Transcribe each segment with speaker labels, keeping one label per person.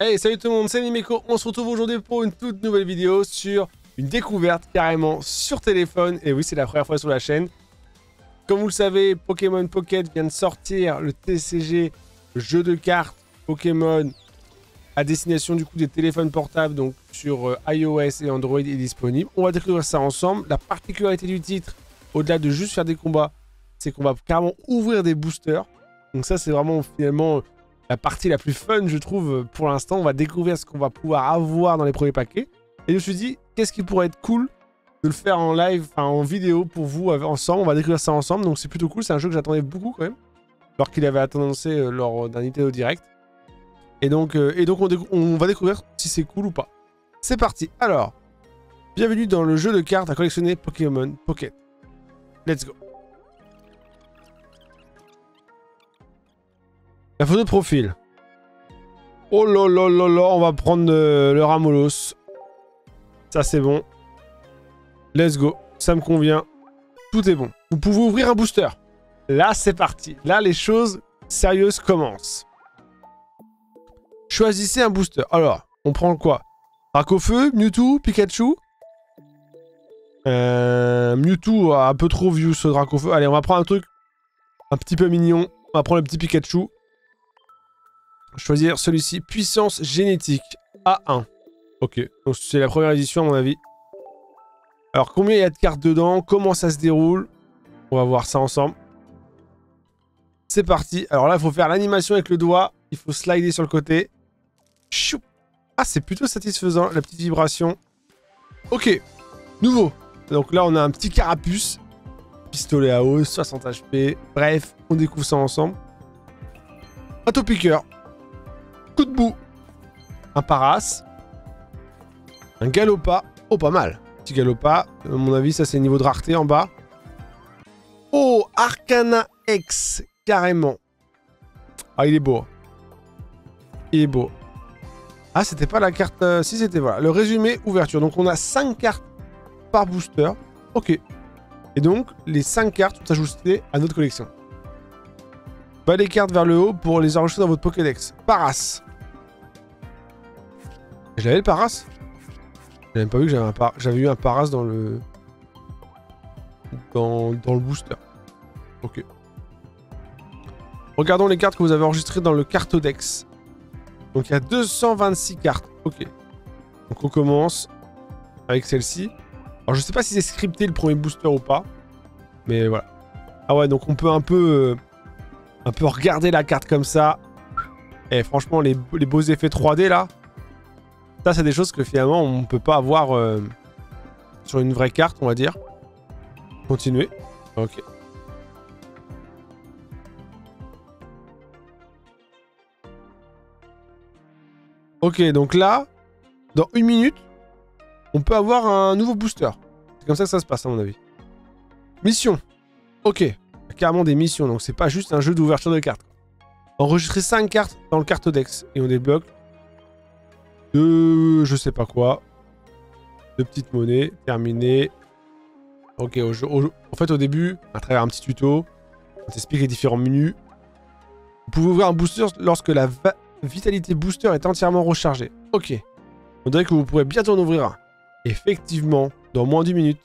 Speaker 1: Hey, salut tout le monde, c'est Nimeko. On se retrouve aujourd'hui pour une toute nouvelle vidéo sur une découverte carrément sur téléphone. Et oui, c'est la première fois sur la chaîne. Comme vous le savez, Pokémon Pocket vient de sortir le TCG, jeu de cartes Pokémon à destination du coup des téléphones portables, donc sur euh, iOS et Android est disponible. On va découvrir ça ensemble. La particularité du titre, au-delà de juste faire des combats, c'est qu'on va carrément ouvrir des boosters. Donc ça, c'est vraiment finalement la partie la plus fun, je trouve, pour l'instant. On va découvrir ce qu'on va pouvoir avoir dans les premiers paquets. Et je me suis dit, qu'est-ce qui pourrait être cool de le faire en live, enfin en vidéo pour vous ensemble. On va découvrir ça ensemble, donc c'est plutôt cool. C'est un jeu que j'attendais beaucoup quand même, alors qu'il avait annoncé euh, lors d'un Nintendo Direct. Et donc, euh, et donc on, on va découvrir si c'est cool ou pas. C'est parti. Alors, bienvenue dans le jeu de cartes à collectionner Pokémon Pocket. Let's go. La photo de profil. Oh là là là là, on va prendre euh, le Ramolos. Ça c'est bon. Let's go, ça me convient. Tout est bon. Vous pouvez ouvrir un booster. Là c'est parti. Là les choses sérieuses commencent. Choisissez un booster. Alors, on prend quoi? Dracofeu, Mewtwo, Pikachu? Euh, Mewtwo, un peu trop vieux ce Dracofeu. Allez, on va prendre un truc un petit peu mignon. On va prendre le petit Pikachu. Choisir celui-ci. Puissance génétique. A1. Ok. Donc c'est la première édition à mon avis. Alors combien il y a de cartes dedans? Comment ça se déroule? On va voir ça ensemble. C'est parti. Alors là, il faut faire l'animation avec le doigt. Il faut slider sur le côté. Chou ah, c'est plutôt satisfaisant, la petite vibration. Ok. Nouveau. Donc là, on a un petit carapuce. Pistolet à eau, 60 HP. Bref, on découvre ça ensemble. Un topiqueur coup de boue. Un paras. Un galopa. Oh, pas mal. Petit galopa. À mon avis, ça, c'est niveau de rareté en bas. Oh, Arcana X. Carrément. Ah, il est beau. Il est beau. Ah, c'était pas la carte... Euh, si, c'était, voilà. Le résumé, ouverture. Donc, on a 5 cartes par booster. Ok. Et donc, les 5 cartes sont ajoutées à notre collection. Pas les cartes vers le haut pour les enregistrer dans votre Pokédex. Paras. J'avais le Paras J'avais même pas vu que j'avais un j'avais eu un Paras dans le... Dans... dans le booster. Ok. Regardons les cartes que vous avez enregistrées dans le cartodex. Donc il y a 226 cartes. Ok. Donc on commence avec celle-ci. Alors je sais pas si c'est scripté le premier booster ou pas. Mais voilà. Ah ouais, donc on peut un peu... Euh, un peu regarder la carte comme ça. Et franchement, les, les beaux effets 3D là. C'est des choses que finalement, on ne peut pas avoir euh, sur une vraie carte, on va dire. Continuer. Ok. Ok, donc là, dans une minute, on peut avoir un nouveau booster. C'est comme ça que ça se passe, à mon avis. Mission. Ok. Carrément des missions, donc c'est pas juste un jeu d'ouverture de cartes. Enregistrer 5 cartes dans le cartodex et on débloque de je sais pas quoi. De petites monnaies, terminé. Ok, en fait au début, à travers un petit tuto, on t'explique les différents menus. Vous pouvez ouvrir un booster lorsque la vitalité booster est entièrement rechargée. Ok. On dirait que vous pourrez bientôt en ouvrir un. Effectivement, dans moins d'une minute.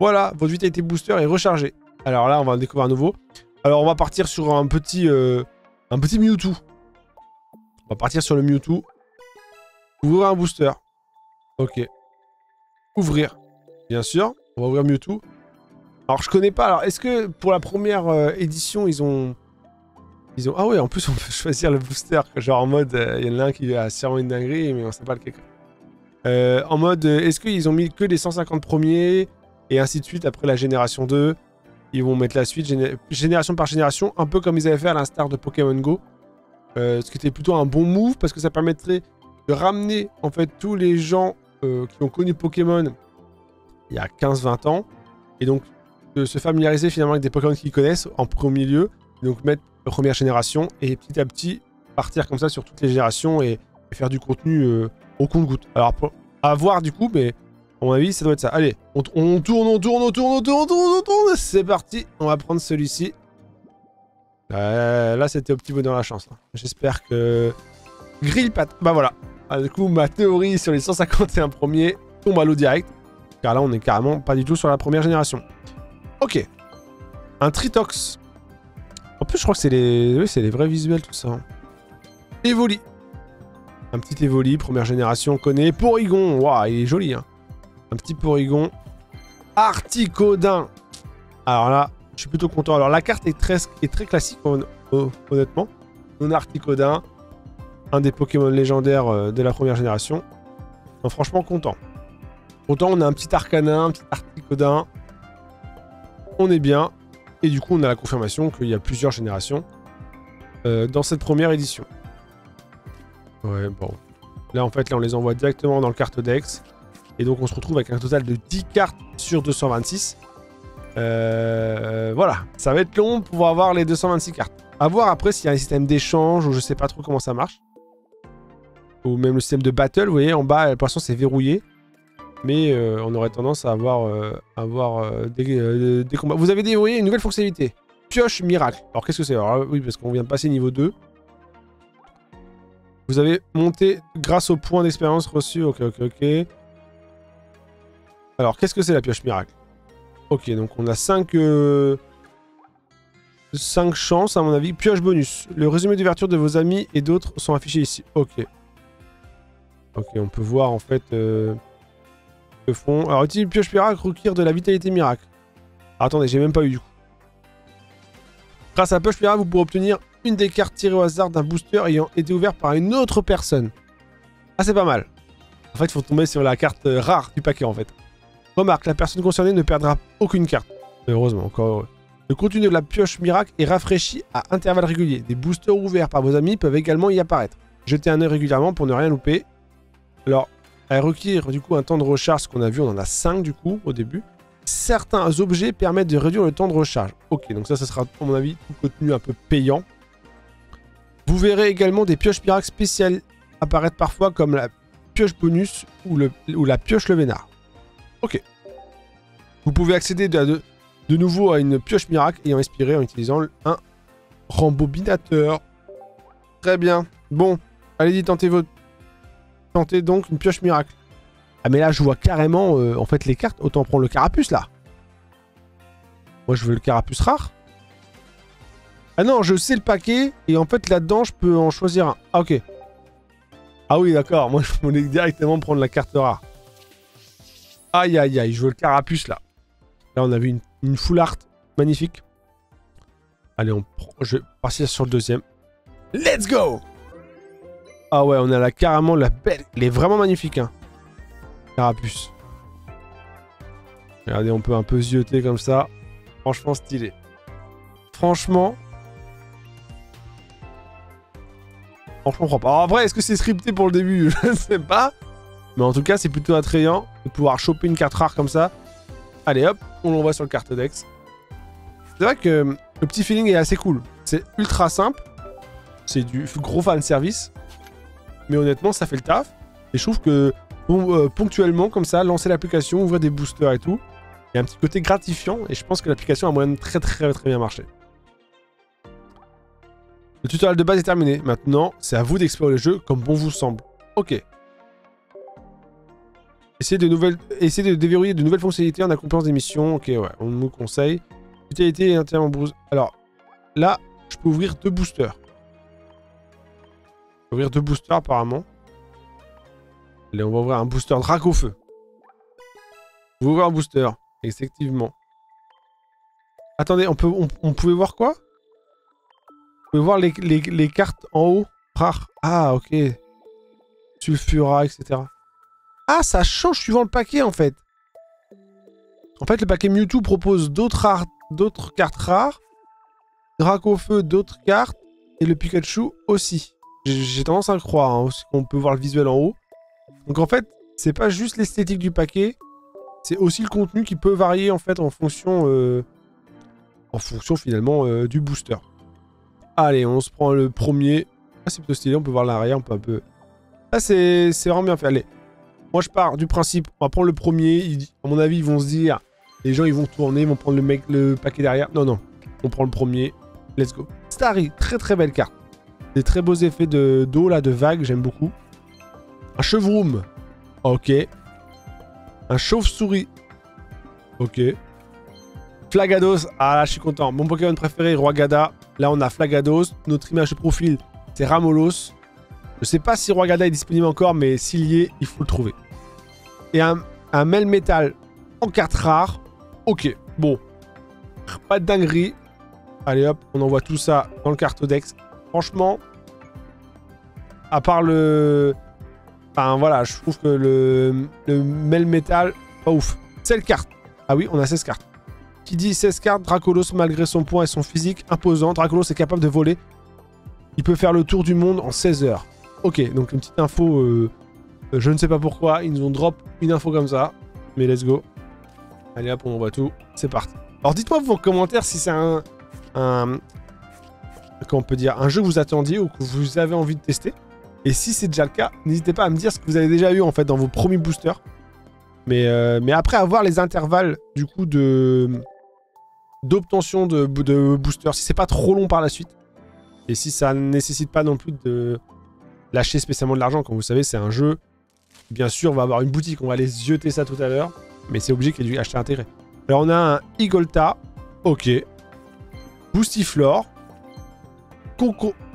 Speaker 1: Voilà, votre vitalité booster est rechargée. Alors là, on va en découvrir un nouveau. Alors on va partir sur un petit, euh, un petit Mewtwo. On va partir sur le Mewtwo. Ouvrir un booster. Ok. Ouvrir. Bien sûr. On va ouvrir Mewtwo. Alors, je connais pas. Alors, est-ce que pour la première euh, édition, ils ont... Ils ont... Ah ouais, en plus, on peut choisir le booster. Genre en mode... Euh, il y en a un qui a sûrement une dinguerie, mais on sait pas lequel. Euh, en mode... est-ce qu'ils ont mis que les 150 premiers Et ainsi de suite après la génération 2 Ils vont mettre la suite génération par génération. Un peu comme ils avaient fait à l'instar de Pokémon Go. ce qui était plutôt un bon move parce que ça permettrait de ramener en fait tous les gens euh, qui ont connu Pokémon il y a 15-20 ans et donc de se familiariser finalement avec des Pokémon qu'ils connaissent en premier lieu, donc mettre première génération et petit à petit partir comme ça sur toutes les générations et, faire du contenu euh, au compte-goutte. Alors à voir du coup, mais à mon avis ça doit être ça. Allez, on, tourne, on tourne, on tourne, on tourne, on tourne, on tourne, c'est parti. On va prendre celui-ci. Euh, là c'était au petit bonheur la chance. J'espère que Grill pat... Bah voilà. Ah, du coup, ma théorie sur les 151 premiers tombe à l'eau direct. Car là, on est carrément pas du tout sur la première génération. Ok. Un Tritox. En plus, je crois que c'est les... Oui, les vrais visuels, tout ça. hein. Evoli. Un petit Evoli, première génération, on connaît. Porygon. Waouh, il est joli, hein. Un petit Porygon. Articodin. Alors là, je suis plutôt content. Alors la carte est très, est très classique, hon- honnêtement. On a Articodin, un des Pokémon légendaires euh, de la première génération. Franchement, content. Content, on a un petit Arcanin, un petit Articodin. On est bien. Et du coup, on a la confirmation qu'il y a plusieurs générations euh, dans cette première édition. Ouais, bon. Là, en fait, là, on les envoie directement dans le carte Dex. Et donc, on se retrouve avec un total de 10 cartes sur 226. Euh, voilà, ça va être long pour avoir les 226 cartes. A voir après s'il y a un système d'échange ou je sais pas trop comment ça marche. Ou même le système de battle, vous voyez, en bas, pour l'instant, c'est verrouillé. Mais euh, on aurait tendance à avoir, euh, avoir euh, des, combats. Vous avez déverrouillé une nouvelle fonctionnalité. Pioche miracle. Alors qu'est-ce que c'est? Oui, parce qu'on vient de passer niveau 2. Vous avez monté grâce au point d'expérience reçu. Ok, ok, ok. Alors qu'est-ce que c'est la pioche miracle? Ok, donc on a 5 5 chances à mon avis. Pioche bonus. Le résumé d'ouverture de vos amis et d'autres sont affichés ici. Ok. Ok, on peut voir en fait euh, que font. Alors, utiliser une pioche miracle requiert de la vitalité miracle. Alors, attendez, j'ai même pas eu du coup. Grâce à pioche miracle, vous pourrez obtenir une des cartes tirées au hasard d'un booster ayant été ouvert par une autre personne. Ah, c'est pas mal. En fait, il faut tomber sur la carte euh, rare du paquet en fait. Remarque, la personne concernée ne perdra aucune carte. Heureusement, encore heureux. Le contenu de la pioche miracle est rafraîchi à intervalles réguliers. Des boosters ouverts par vos amis peuvent également y apparaître. Jetez un œil régulièrement pour ne rien louper. Alors, elle requiert du coup un temps de recharge, ce qu'on a vu, on en a 5 du coup au début. Certains objets permettent de réduire le temps de recharge. Ok, donc ça, ça sera à mon avis tout contenu un peu payant. Vous verrez également des pioches miracles spéciales apparaître parfois comme la pioche bonus ou, la pioche le vénard. Ok. Vous pouvez accéder de, de, de nouveau à une pioche miracle ayant inspiré en utilisant un rembobinateur. Très bien. Bon, allez-y, tentez votre... Tentez donc une pioche miracle. Ah mais là je vois carrément euh, en fait les cartes. Autant prendre le carapuce là. Moi je veux le carapuce rare. Ah non, je sais le paquet et en fait là-dedans je peux en choisir un. Ah ok. Ah oui d'accord, moi je voulais directement prendre la carte rare. Aïe aïe aïe, je veux le carapuce là. Là on a vu une, une full art magnifique. Allez, on je vais passer sur le deuxième. Let's go Ah ouais, on a là carrément la belle. Elle est vraiment magnifique hein. Carapuce. Regardez, on peut un peu zioter comme ça. Franchement stylé. Franchement. Franchement, pas. Alors, après, est-ce que c'est scripté pour le début? Je ne sais pas. Mais en tout cas, c'est plutôt attrayant de pouvoir choper une carte rare comme ça. Allez hop, on l'envoie sur le carte Dex. C'est vrai que le petit feeling est assez cool. C'est ultra simple. C'est du gros fan service. Mais honnêtement, ça fait le taf. Et je trouve que euh, ponctuellement, comme ça, lancer l'application, ouvrir des boosters et tout, il y a un petit côté gratifiant. Et je pense que l'application a moyen de très très très bien marcher. Le tutoriel de base est terminé. Maintenant, c'est à vous d'explorer le jeu comme bon vous semble. Ok. Essayez de, nouvelles... Essayez de déverrouiller de nouvelles fonctionnalités en accompagnant des missions. Ok, ouais, on nous conseille. Utilité entièrement brousse. Alors, là, je peux ouvrir deux boosters. Ouvrir deux boosters apparemment. Allez, on va ouvrir un booster drac au feu. Va ouvrir un booster, effectivement. Attendez, on, peut, on, pouvait voir quoi? On pouvait voir les, cartes en haut? Rares. Ah, ok. Sulfura, etc. Ah, ça change suivant le paquet, en fait. En fait, le paquet Mewtwo propose d'autres d'autres cartes rares. Dracofeu, d'autres cartes. Et le Pikachu aussi. J'ai tendance à le croire, hein, on peut voir le visuel en haut. Donc en fait, c'est pas juste l'esthétique du paquet, c'est aussi le contenu qui peut varier en fait en fonction, euh, en fonction finalement euh, du booster. Allez, on se prend le premier. Ah, c'est plutôt stylé, on peut voir l'arrière, un peu... Ah, c'est vraiment bien fait, allez. Moi, je pars du principe, on va prendre le premier. À mon avis, ils vont se dire, les gens, ils vont tourner, ils vont prendre le, mec, le paquet derrière. Non, non, on prend le premier. Let's go. Starry, très très belle carte. Des très beaux effets de d'eau là, de vagues, j'aime beaucoup. Un chevroom. Ok. Un chauve-souris. Ok. Flagados. Ah là, je suis content. Mon Pokémon préféré, Roi Gada. Là, on a Flagados. Notre image de profil, c'est Ramolos. Je sais pas si Roi Gada est disponible encore, mais s'il y est, il faut le trouver. Et un, un Melmetal en carte rare. Ok, bon. Pas de dinguerie. Allez hop, on envoie tout ça dans le cartodex. Franchement, à part le... Enfin voilà, je trouve que le, le Melmetal, pas ouf. 16 cartes. Ah oui, on a 16 cartes. Qui dit 16 cartes, Dracolos, malgré son poids et son physique imposant, Dracolos est capable de voler. Il peut faire le tour du monde en 16 heures. Ok, donc une petite info, euh, je ne sais pas pourquoi, ils nous ont drop une info comme ça. Mais let's go. Allez hop, on envoie tout. C'est parti. Alors dites-moi vos commentaires si c'est un... Comment on peut dire Un jeu que vous attendiez ou que vous avez envie de tester. Et si c'est déjà le cas, n'hésitez pas à me dire ce que vous avez déjà eu en fait dans vos premiers boosters. Mais, euh, mais après avoir les intervalles du coup de d'obtention de, de boosters, si c'est pas trop long par la suite, et si ça ne nécessite pas non plus de lâcher spécialement de l'argent, comme vous savez, c'est un jeu. Bien sûr, on va avoir une boutique, on va aller jeter ça tout à l'heure, mais c'est obligé qu'il y ait du acheter intégré. Alors on a un Igolta, ok. Boostiflore,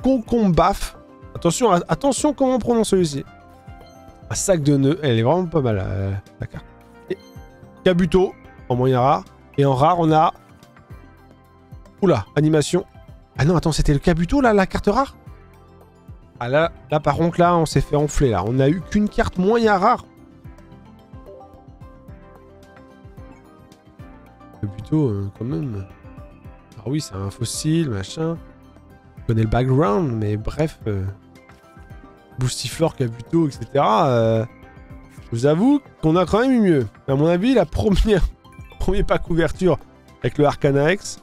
Speaker 1: Concombaf. Attention, attention comment on prononce celui-ci. Un sac de nœuds, elle est vraiment pas mal euh, la carte. Et Kabuto, en moyen rare. Et en rare, on a... Oula, animation. Ah non, attends, c'était le Kabuto, là, la carte rare? Ah là, là, par contre, là, on s'est fait enfler, là. On a eu qu'une carte moyen rare. Kabuto, euh, quand même. Ah oui, c'est un fossile, machin. Le background, mais bref... Euh... Boostiflore, Kabuto, etc. Euh, je vous avoue qu'on a quand même eu mieux. À mon avis, la première, premier pas couverture avec le Arcana X,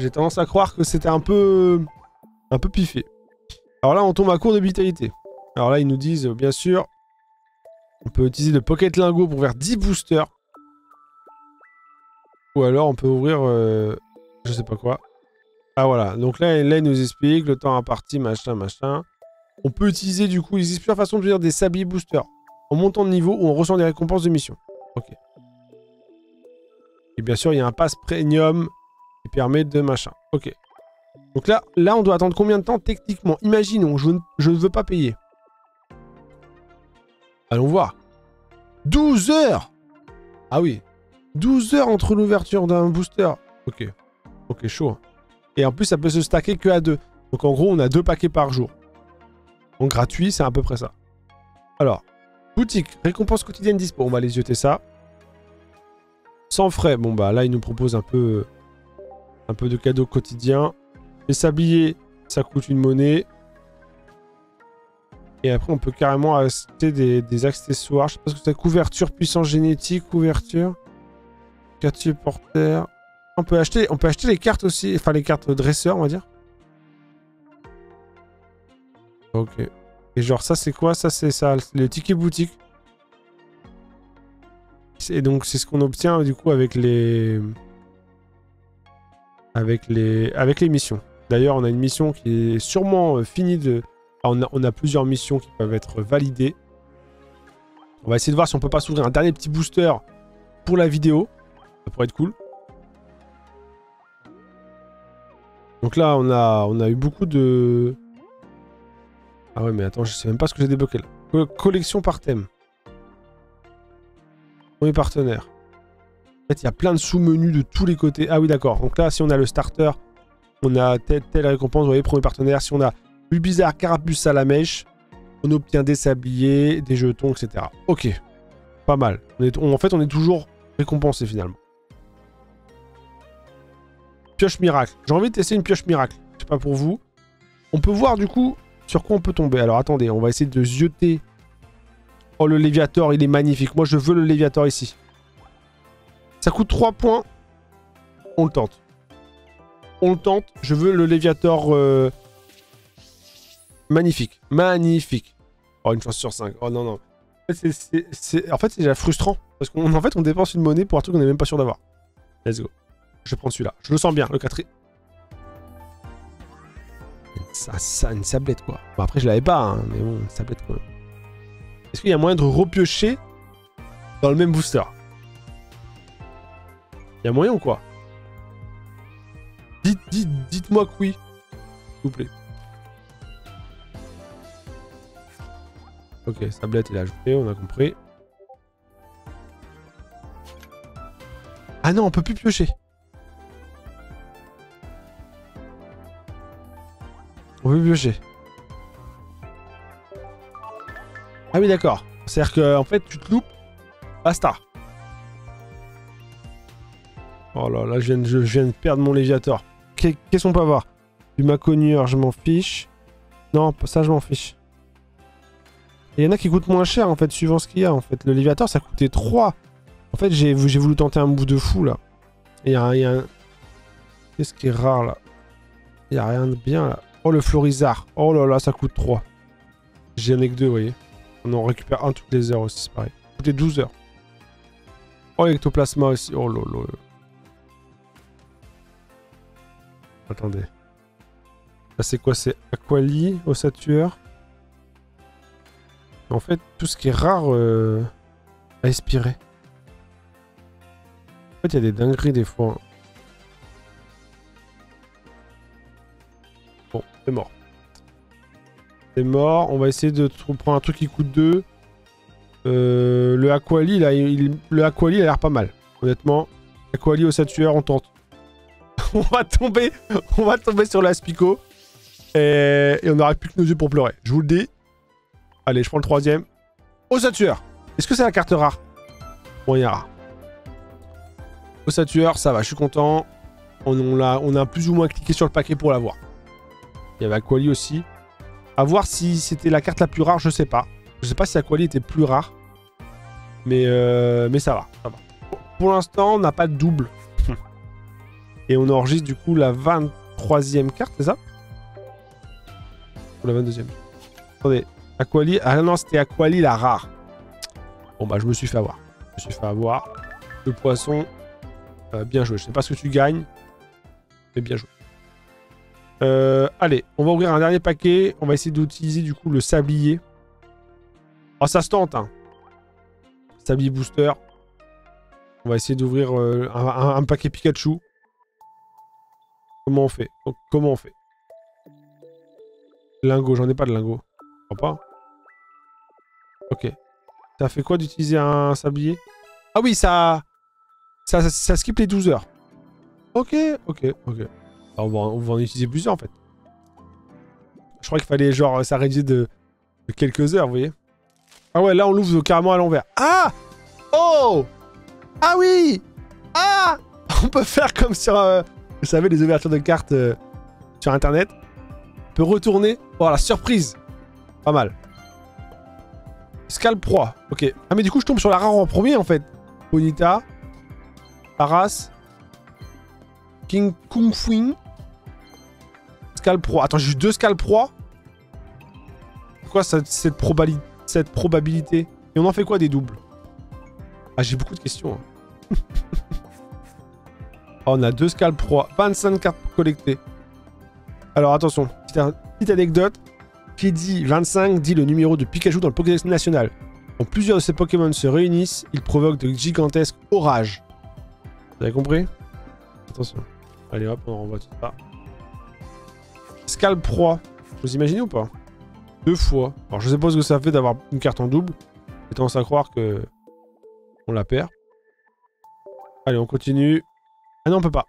Speaker 1: j'ai tendance à croire que c'était un peu, un peu piffé. Alors là, on tombe à court de vitalité. Alors là, ils nous disent, bien sûr, on peut utiliser le Pocket Lingo pour faire 10 boosters. Ou alors, on peut ouvrir, euh, je sais pas quoi. Ah voilà, donc là, là, il nous explique le temps imparti, machin, machin. On peut utiliser du coup, il existe plusieurs façons de dire des sabliers boosters. En montant de niveau ou en recevant des récompenses de mission. Ok. Et bien sûr, il y a un pass premium qui permet de machin. Ok. Donc là, là, on doit attendre combien de temps techniquement? Imaginons, je, je ne veux pas payer. Allons voir. 12 heures Ah oui. 12 heures entre l'ouverture d'un booster. Ok. Ok, chaud. Et en plus, ça peut se stacker que à deux. Donc en gros, on a deux paquets par jour. Donc gratuit, c'est à peu près ça. Alors, boutique, récompense quotidienne dispo. On va les jeter ça. Sans frais. Bon bah là, il nous propose un peu, un peu de cadeaux quotidiens. Les sabliers, ça coûte une monnaie. Et après, on peut carrément acheter des, accessoires. Je sais pas ce que c'est. Couverture, puissance génétique, couverture. Quartier porter. On peut acheter, les cartes aussi. Enfin, les cartes dresseurs, on va dire. Ok. Et genre ça c'est quoi? Ça c'est ça, le ticket boutique. Et donc c'est ce qu'on obtient du coup avec les... Avec les, missions. D'ailleurs on a une mission qui est sûrement euh, finie de... on, a, on a plusieurs missions qui peuvent être validées. On va essayer de voir si on peut pas s'ouvrir un dernier petit booster pour la vidéo. Ça pourrait être cool. Donc là, on a, on a eu beaucoup de, ah ouais, mais attends, je sais même pas ce que j'ai débloqué là. collection par thème. Premier partenaire. En fait, il y a plein de sous-menus de tous les côtés. Ah oui, d'accord. Donc là, si on a le starter, on a telle, récompense. Vous voyez, premier partenaire. Si on a bizarre, carapuce à la mèche, on obtient des sabliers, des jetons, etc. Ok. Pas mal. en fait, on est toujours récompensé finalement. Pioche miracle. J'ai envie de tester une pioche miracle. Je sais pas pour vous. On peut voir du coup sur quoi on peut tomber Alors attendez, on va essayer de jeter. Oh, le Léviator, il est magnifique. Moi, je veux le Léviator ici. Ça coûte 3 points. On le tente. On le tente. Je veux le Léviator euh, magnifique. Magnifique. Oh, une chance sur 5. Oh non, non. En fait, c'est déjà frustrant. Parce qu'en fait, on dépense une monnaie pour un truc qu'on n'est même pas sûr d'avoir. Let's go. Je prendre celui-là. Je le sens bien, le 4 ça, ça, une sablette quoi. Bon, après, je l'avais pas, hein, mais bon, une sablette quoi. Est-ce qu'il y a moyen de repiocher dans le même booster? Il y a moyen ou quoi? Dites, dites, dites-moi que oui. S'il vous plaît. Ok, sablette il a ajouté, on a compris. Ah non, on peut plus piocher. On plus piocher. Ah oui, d'accord. C'est-à-dire que, en fait, tu te loupes. Basta. Oh là là, je viens de, je viens perdre mon légiator. Qu'est-ce qu'on peut avoir? Du maconieur, je m'en fiche. Non, ça, je m'en fiche. Il y en a qui coûtent moins cher, en fait, suivant ce qu'il y a. En fait, le léviator, ça coûtait 3. En fait, j'ai voulu tenter un bout de fou, là. Il y a, un... Qu'est-ce qui est rare, là? Il y a rien de bien, là. Oh, le florizard. Oh là là, ça coûte 3. J'en ai que 2, vous voyez. On en récupère un toutes les heures aussi, c'est pareil. Ça coûtait 12 heures. Oh, l'ectoplasma aussi. Oh là là. Attendez. C'est quoi? C'est Aquali, osatueur. En fait, tout ce qui est rare euh, à expirer. En fait, il y a des dingueries des fois. Bon, c'est mort. C'est mort. On va essayer de prendre un truc qui coûte 2. Euh, le Aquali, là, il, le Aquali, il a l'air pas mal. Honnêtement, Aquali osatueur, on tente. on va tomber, on va tomber sur l'Aspico. Et, on n'aura plus que nos yeux pour pleurer. Je vous le dis. Allez, je prends le troisième. Osatueur. Est-ce que c'est la carte rare? Moyen rare. Osatueur, ça va, je suis content. On, on, a, on a plus ou moins cliqué sur le paquet pour l'avoir. Il y avait Aquali aussi. A voir si c'était la carte la plus rare, je sais pas. Je sais pas si Aquali était plus rare. Mais, euh, mais ça va, ça va. Pour l'instant, on n'a pas de double. Et on enregistre du coup la 23e carte, c'est ça? Ou la 22e Attendez, Aquali. Ah non, c'était Aquali la rare. Bon bah je me suis fait avoir. Je me suis fait avoir. Le poisson. Euh, bien joué. Je sais pas ce que tu gagnes. Mais bien joué. Euh, allez, on va ouvrir un dernier paquet. On va essayer d'utiliser du coup le sablier. Oh, ça se tente, hein. Sablier booster. On va essayer d'ouvrir euh, un, paquet Pikachu. Comment on fait? Comment on fait? Lingot, j'en ai pas de lingot pas. Ok. Ça fait quoi d'utiliser un sablier? Ah oui, ça... Ça, ça... skip les 12 heures. Ok, ok, ok. On, va, en utiliser plusieurs en fait. Je crois qu'il fallait genre s'arrêter de... de quelques heures, vous voyez. Ah ouais, là on l'ouvre carrément à l'envers. Ah Oh Ah oui Ah On peut faire comme sur, euh, vous savez, les ouvertures de cartes euh, sur Internet. On peut retourner. Oh, la surprise pas mal. Scalp Proie. Ok. Ah mais du coup je tombe sur la rare en premier en fait. Bonita. Paras. King Kung Fuing. Attends, j'ai eu deux Scalp Proie. Quoi cette, probabilité? Et on en fait quoi des doubles? Ah j'ai beaucoup de questions. Hein. oh, on a deux Scalp Proie. 25 cartes collectées. Alors attention, petite anecdote. Qui dit 25 dit le numéro de Pikachu dans le Pokédex national. Quand plusieurs de ces Pokémon se réunissent, ils provoquent de gigantesques orages. Vous avez compris? Attention. Allez hop, on renvoie tout ça. Scalp Proie. Vous imaginez ou pas Deux fois. Alors je sais pas ce que ça fait d'avoir une carte en double. J'ai tendance à croire que on la perd. Allez, on continue. Ah non, on peut pas.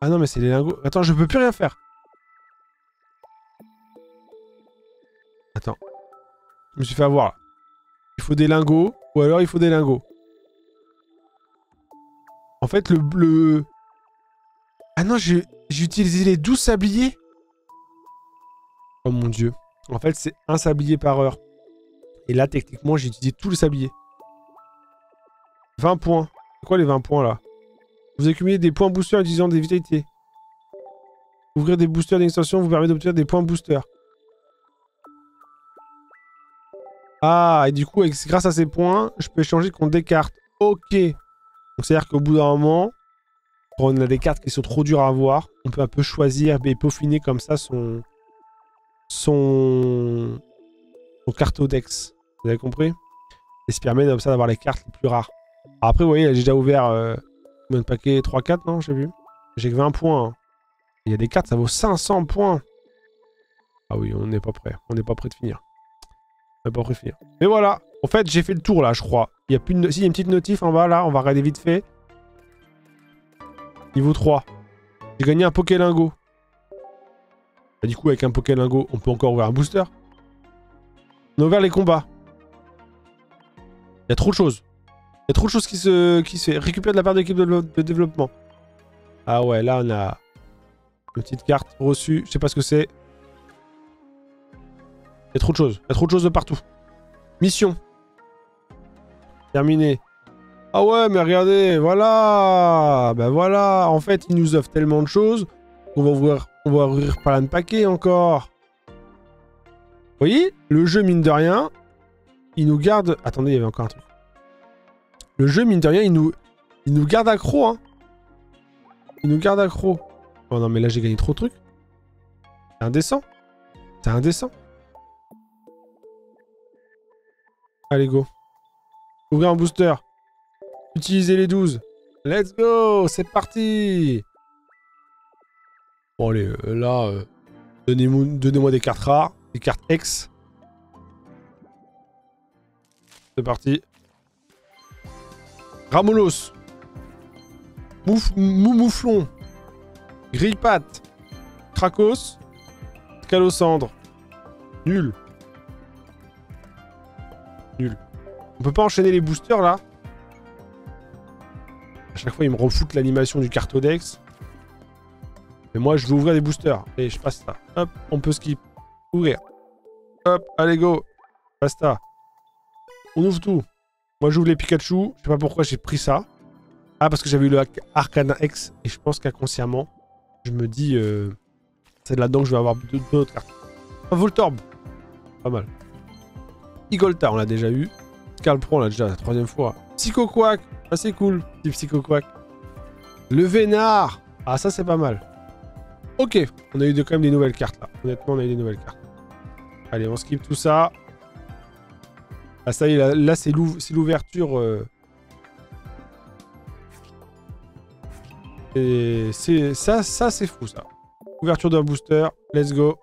Speaker 1: Ah non, mais c'est les lingots. Attends, je peux plus rien faire. Attends. Je me suis fait avoir. Il faut des lingots. Ou alors il faut des lingots. En fait, le bleu... Ah non, j'ai utilisé les 12 sabliers. Oh mon dieu. En fait, c'est un sablier par heure. Et là, techniquement, j'ai utilisé tous les sabliers. 20 points. C'est quoi les 20 points, là? Vous accumulez des points boosters en utilisant des vitalités. Ouvrir des boosters d'extension vous permet d'obtenir des points boosters. Ah, et du coup, grâce à ces points, je peux échanger contre des cartes. Ok. Donc, c'est-à-dire qu'au bout d'un moment, on a des cartes qui sont trop dures à avoir, on peut un peu choisir et peaufiner comme ça son son son cartodex. Vous avez compris? Et ça permet d'avoir les cartes les plus rares. après, vous voyez, j'ai déjà ouvert euh, paquets? 3-4, non? J'ai vu. J'ai que 20 points. hein. Il y a des cartes, ça vaut 500 points. Ah oui, on n'est pas prêt. On n'est pas prêt de finir. On n'est pas prêt de finir. Mais voilà. En fait, j'ai fait le tour là, je crois. Il y a plus de... Si, il y a une petite notif en bas là. On va regarder vite fait. Niveau 3. J'ai gagné un Pokélingo. Bah, du coup, avec un Pokélingo, on peut encore ouvrir un booster. On a ouvert les combats. Il y a trop de choses. Il y a trop de choses qui se, qui se fait. Récupère de la part de l'équipe de, de développement. Ah ouais, là on a une petite carte reçue. Je sais pas ce que c'est. Il y a trop de choses. Il y a trop de choses de partout. Mission. Terminé. Ah ouais, mais regardez, voilà Ben voilà, en fait, ils nous offrent tellement de choses qu'on va ouvrir, on va ouvrir plein de paquets encore. Vous voyez Le jeu, mine de rien, il nous garde... Attendez, il y avait encore un truc. Le jeu, mine de rien, il nous, il nous garde accro, hein. Il nous garde accro. Oh non, mais là, j'ai gagné trop de trucs. C'est indécent. C'est indécent. Allez, go. Ouvrir un booster. Utilisez les 12. Let's go C'est parti Bon, allez, euh, là, euh, donnez-moi donnez des cartes rares. Des cartes X. C'est parti. Ramolos. Mouf, Moumouflon. Grillpat. Krakos. Calocendre. Nul. Nul. On peut pas enchaîner les boosters là? À chaque fois, ils me refoutent l'animation du cartodex. Mais moi, je veux ouvrir des boosters. Et je passe ça. Hop, on peut skip. Ouvrir. Hop, allez go. Basta. On ouvre tout. Moi, j'ouvre les Pikachu. Je sais pas pourquoi j'ai pris ça. Ah, parce que j'avais eu le Arcana X. Et je pense qu'inconsciemment, je me dis... Euh, c'est là-dedans que je vais avoir d'autres cartes. Ah, Voltorb. Pas mal. Igolta, on l'a déjà eu. Scalpro, on l'a déjà la troisième fois. Psycho Quack. Ah, c'est cool. Petit Psycho Quack. Le Vénard. Ah, ça, c'est pas mal. Ok. On a eu de, quand même des nouvelles cartes, là. Honnêtement, on a eu des nouvelles cartes. Allez, on skip tout ça. Ah, ça y est, là, c'est l'ouverture... Euh... Et c'est ça, ça c'est fou, ça. Ouverture d'un booster. Let's go.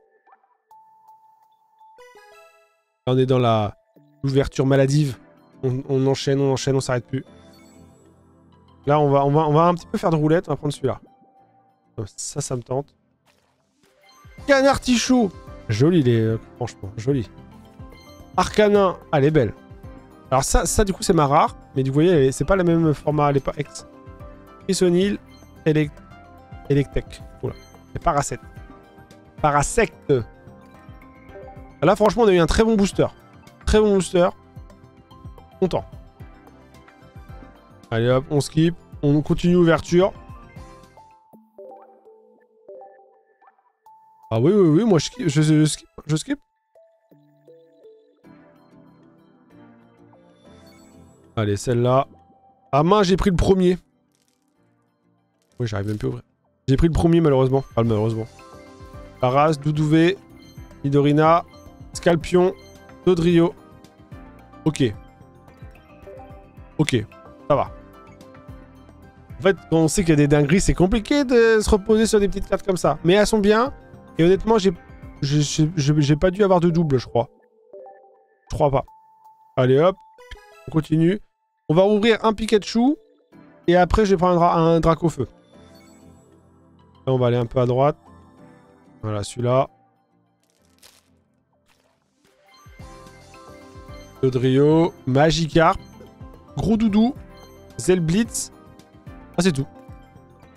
Speaker 1: Là, on est dans la l'ouverture maladive. On, enchaîne, on enchaîne, on s'arrête plus. Là, on va, on, va, on va un petit peu faire de roulette. On va prendre celui-là. Ça, ça me tente. Canard Tichou Joli, les... Euh, franchement, joli. Arcanin. Ah, elle est belle. Alors ça, ça du coup, c'est ma rare. Mais du coup, vous voyez, c'est pas le même format. Elle est pas ex. Chrysonil. Elect... Electech. Voilà. Et Parasect. Parasect. Là, franchement, on a eu un très bon booster. Très bon booster. Content. Allez hop, on skip. On continue ouverture. Ah oui, oui, oui, moi je, skip. Je, skip. Je skip. Allez, celle-là. Ah mince, j'ai pris le premier. Oui, j'arrive même plus à ouvrir. J'ai pris le premier malheureusement. Pas malheureusement. Paras, Doudouvé, Idorina, Scalpion, Dodrio. Ok. Ok, ça va. En fait, on sait qu'il y a des dingueries, c'est compliqué de se reposer sur des petites cartes comme ça. Mais elles sont bien. Et honnêtement, j'ai pas dû avoir de double, je crois. Je crois pas. Allez, hop. On continue. On va ouvrir un Pikachu. Et après, je vais prendre un Dracofeu. Là, on va aller un peu à droite. Voilà, celui-là. Dodrio, Magikarp, Gros Doudou, Zelblitz. Ah, c'est tout.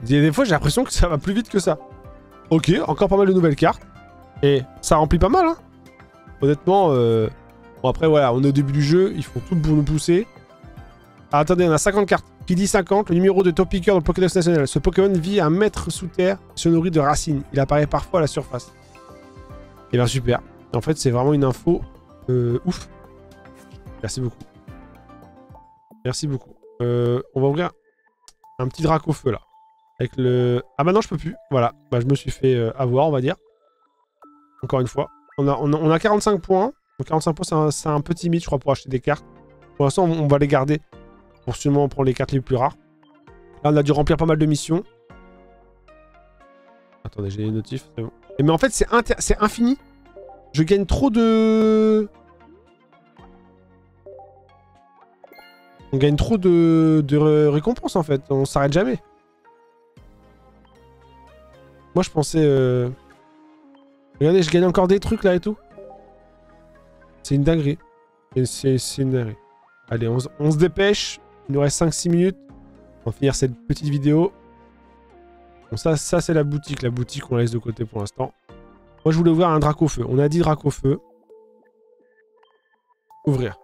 Speaker 1: Des fois, j'ai l'impression que ça va plus vite que ça. Ok, encore pas mal de nouvelles cartes. Et ça remplit pas mal, hein. Honnêtement, euh... bon après, voilà, on est au début du jeu. Ils font tout pour nous pousser. Ah, attendez, on a 50 cartes. Qui dit 50, le numéro de top picker dans le Pokédex national. Ce Pokémon vit un mètre sous terre, se nourrit de racines. Il apparaît parfois à la surface. Et eh bien super. En fait, c'est vraiment une info euh, ouf. Merci beaucoup. Merci beaucoup. Euh, on va ouvrir un petit drac au feu là. Avec le... Ah bah non, je peux plus. Voilà. Bah, je me suis fait euh, avoir, on va dire. Encore une fois. On a, on a, 45 points. Donc 45 points, c'est un, peu timide, je crois, pour acheter des cartes. Pour l'instant, on, va les garder. Pour sûrement prendre les cartes les plus rares. Là, on a dû remplir pas mal de missions. Attendez, j'ai les notifs. Bon. Mais en fait, c'est infini. Je gagne trop de... On gagne trop de, récompenses, en fait. On s'arrête jamais. Moi, je pensais... Euh, regardez, je gagne encore des trucs, là, et tout. C'est une dinguerie. C'est une dinguerie. Allez, on, se dépêche. Il nous reste 5-6 minutes. On va finir cette petite vidéo. Bon, ça, ça c'est la boutique. La boutique, on laisse de côté pour l'instant. Moi, je voulais ouvrir un drac au feu. On a dit drac au feu. Ouvrir.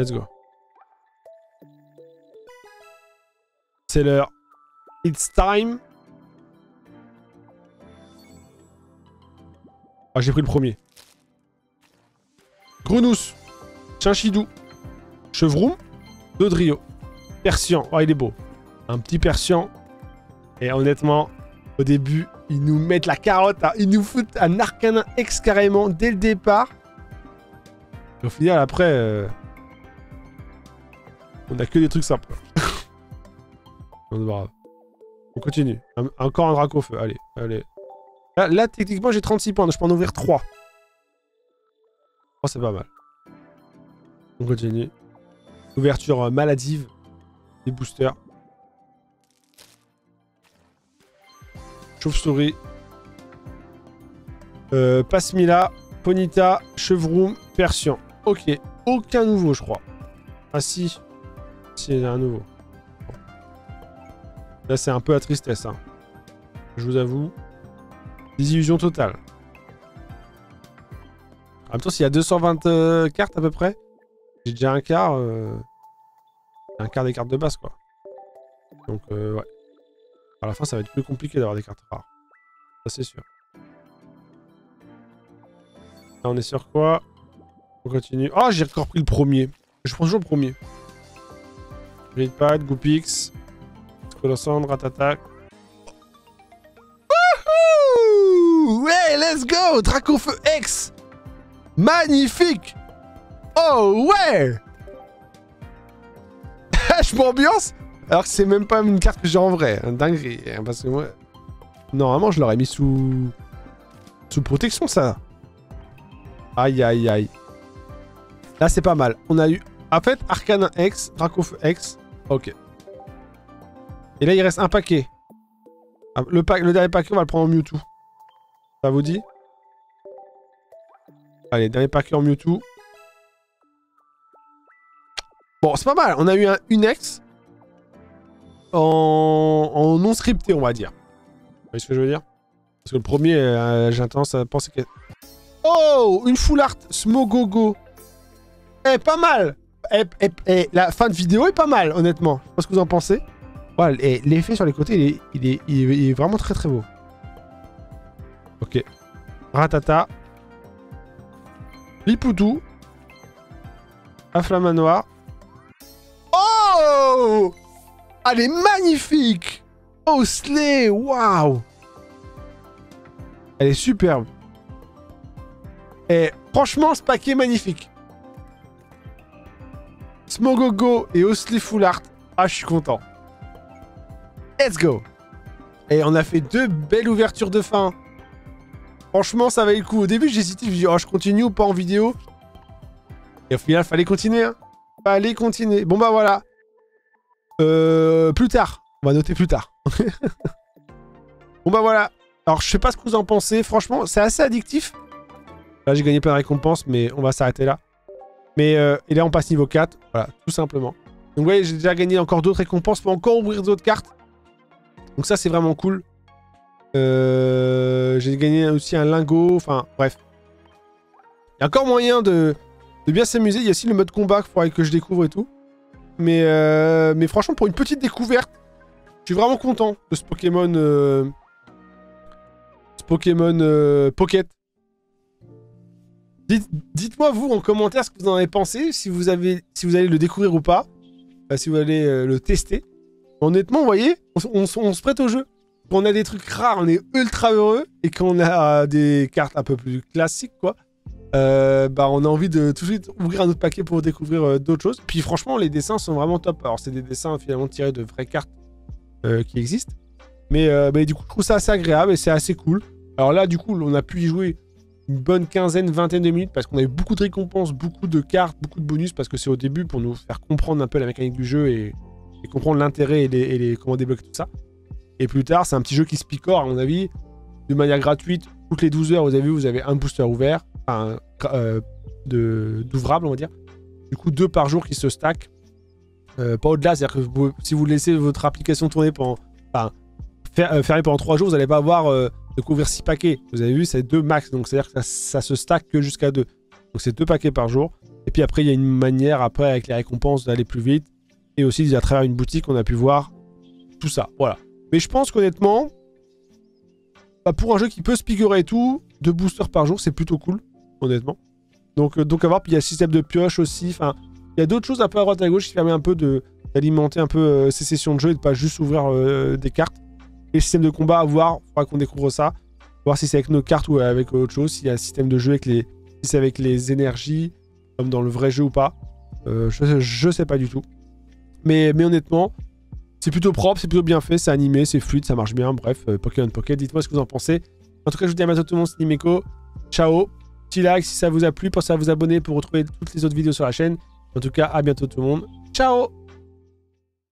Speaker 1: Let's go. C'est l'heure. It's time. Ah, j'ai pris le premier. Grenousse. Chinchidou. Chevroum. Dodrio. Persian. Oh, il est beau. Un petit persian. Et honnêtement, au début, ils nous mettent la carotte. Ils nous foutent un arcanin ex carrément dès le départ. au final, après, euh, on a que des trucs on continue. encore un drac feu. Allez, allez. Là, techniquement, j'ai 36 points, je peux en ouvrir 3. Oh, c'est pas mal. On continue. Ouverture euh, maladive. Des boosters. Chauve-souris. Euh, Pasmila. Ponita. Chevroum. Persian. Ok. Aucun nouveau, je crois. Ah si. Si, il y a un nouveau. Là, c'est un peu à tristesse. Je vous avoue. Désillusion totale. En même temps, s'il y a 220 euh, cartes à peu près, j'ai déjà un quart. Euh, un quart des cartes de base, quoi. Donc, euh, ouais. À la fin, ça va être plus compliqué d'avoir des cartes rares. Ça, c'est sûr. Là, on est sur quoi? On continue. Oh, j'ai encore pris le premier. Je prends toujours le premier. Pad, Goopix, Colossandre, Ratatak. Ouais, let's go Dracofeu X Magnifique Oh ouais Je m'ambiance Alors que c'est même pas une carte que j'ai en vrai. Un dinguerie. Hein, parce que moi... Normalement, je l'aurais mis sous... Sous protection, ça. Aïe, aïe, aïe. Là, c'est pas mal. On a eu... En fait, Arcana X, Dracofeu X. Ok. Et là, il reste un paquet. Ah, le, dernier paquet, on va le prendre en Mewtwo. Ça vous dit? Allez, dernier paquet en Mewtwo. Bon, c'est pas mal. On a eu un Unex en, en non scripté, on va dire. Vous voyez ce que je veux dire? Parce que le premier, euh, j'ai tendance à penser que... Oh Une full art Smogogo. Eh, pas mal eh, eh, eh, La fin de vidéo est pas mal, honnêtement. Je sais pas ce que vous en pensez. Voilà, l'effet sur les côtés, il est, vraiment très très beau. Ok. Ratata. Lipoudou. Afflamanoir. Oh Elle est magnifique Oh, Slay Waouh Elle est superbe. Et franchement, ce paquet est magnifique. Smogogo et Osley Full Art. Ah, je suis content. Let's go Et on a fait deux belles ouvertures de fin Franchement, ça valait le coup. Au début, j'hésitais, je me oh, je continue ou pas en vidéo? Et au final, fallait continuer. Hein. Fallait continuer. Bon, bah voilà. Euh, plus tard. On va noter plus tard. bon, bah voilà. Alors, je sais pas ce que vous en pensez. Franchement, c'est assez addictif. Là, j'ai gagné plein de récompenses, mais on va s'arrêter là. Mais, euh, et là, on passe niveau 4. Voilà, tout simplement. Donc, vous voyez, j'ai déjà gagné encore d'autres récompenses pour encore ouvrir d'autres cartes. Donc ça, c'est vraiment cool. Euh, j'ai gagné aussi un lingot. Enfin, bref. Il y a encore moyen de, bien s'amuser. Il y a aussi le mode combat qu'il faudrait que je découvre et tout. Mais, euh, mais franchement, pour une petite découverte, je suis vraiment content de ce Pokémon... Euh, ce Pokémon Pocket. Dites-moi, vous, en commentaire, ce que vous en avez pensé. Si vous, avez, si vous allez le découvrir ou pas. si vous allez le tester. Honnêtement, vous voyez, on, se prête au jeu. Quand on a des trucs rares, on est ultra heureux. Et quand on a des cartes un peu plus classiques, quoi, euh, bah on a envie de tout de suite ouvrir un autre paquet pour découvrir euh, d'autres choses. Puis franchement, les dessins sont vraiment top. Alors, c'est des dessins finalement tirés de vraies cartes euh, qui existent. Mais, mais, du coup, je trouve ça assez agréable et c'est assez cool. Alors là, du coup, on a pu y jouer une bonne quinzaine, vingtaine de minutes parce qu'on a eu beaucoup de récompenses, beaucoup de cartes, beaucoup de bonus parce que c'est au début pour nous faire comprendre un peu la mécanique du jeu et, comprendre l'intérêt et, les, comment débloquer tout ça. Et plus tard, c'est un petit jeu qui se picore, à mon avis, de manière gratuite. Toutes les 12 heures, vous avez vu, vous avez un booster ouvert, enfin, euh, d'ouvrable, on va dire. Du coup, deux par jour qui se stack. Euh, pas au-delà, c'est-à-dire que si vous laissez votre application tourner pendant. Enfin, faire, euh, pendant 3 jours, vous n'allez pas avoir de couvrir 6 paquets. Vous avez vu, c'est 2 max, donc c'est-à-dire que ça, se stack que jusqu'à 2. Donc c'est 2 paquets par jour. Et puis après, il y a une manière, après, avec les récompenses, d'aller plus vite. Et aussi, à travers une boutique, on a pu voir tout ça. Voilà. Mais je pense qu'honnêtement, bah, pour un jeu qui peut se et tout, deux boosters par jour, c'est plutôt cool, honnêtement. Donc, euh, donc à voir. Puis il y a le système de pioche aussi. Enfin, il y a d'autres choses un peu à droite à gauche qui permettent un peu d'alimenter un peu ces sessions de jeu et de pas juste ouvrir des cartes. Et le système de combat à voir, il faudra qu'on découvre ça. Voir si c'est avec nos cartes ou avec autre chose, s'il y a un système de jeu avec les. Si avec les énergies, comme dans le vrai jeu ou pas. Euh, je, je sais pas du tout. Mais, honnêtement, c'est plutôt propre, c'est plutôt bien fait, c'est animé, c'est fluide, ça marche bien. Bref, euh, Pokémon Pocket, dites-moi ce que vous en pensez. En tout cas, je vous dis à bientôt tout le monde, c'est Nimeko. Ciao. Petit like si ça vous a plu, pensez à vous abonner pour retrouver toutes les autres vidéos sur la chaîne. En tout cas, à bientôt tout le monde. Ciao